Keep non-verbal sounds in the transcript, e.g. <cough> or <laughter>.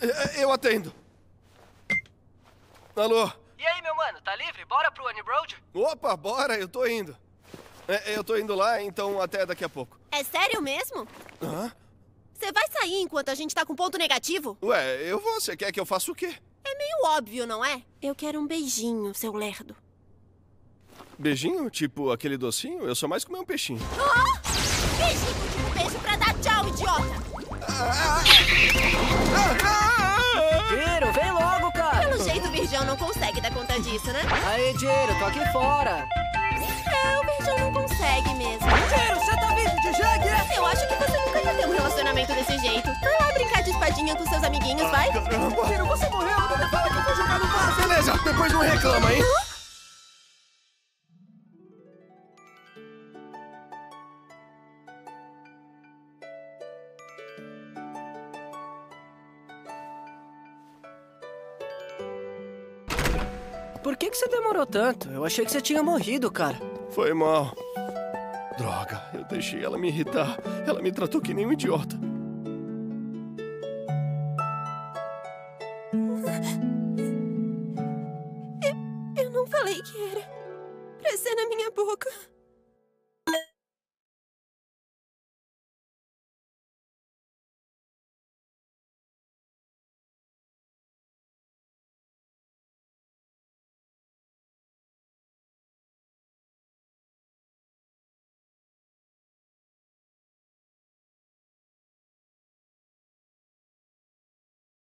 É, <laughs> Eu atendo. Alô? E aí, meu mano, tá livre? Bora pro Road? Opa, bora, eu tô indo. É, eu tô indo lá, então até daqui a pouco. É sério mesmo? Hã? Você vai sair enquanto a gente tá com ponto negativo? Ué, eu vou. Você quer que eu faça o quê? É meio óbvio, não é? Eu quero um beijinho, seu lerdo. Beijinho? Tipo aquele docinho? Eu sou mais comer um peixinho. Oh! Beijinho, tipo beijo pra dar tchau, idiota! Diro, disso, né? Aí, Diro, tô aqui fora. É, o Virgão não consegue mesmo. Diro, você tá vindo de jegue? Eu acho que você nunca ia ter um relacionamento desse jeito. Vai lá brincar de espadinha com seus amiguinhos, vai? Caramba! Diro, você morreu, não fala que eu fui jogar no vaso. Beleza, depois não reclama, hein? Por que, que você demorou tanto? Eu achei que você tinha morrido, cara. Foi mal. Droga, eu deixei ela me irritar. Ela me tratou que nem um idiota. Eu não falei que era pra ser na minha boca.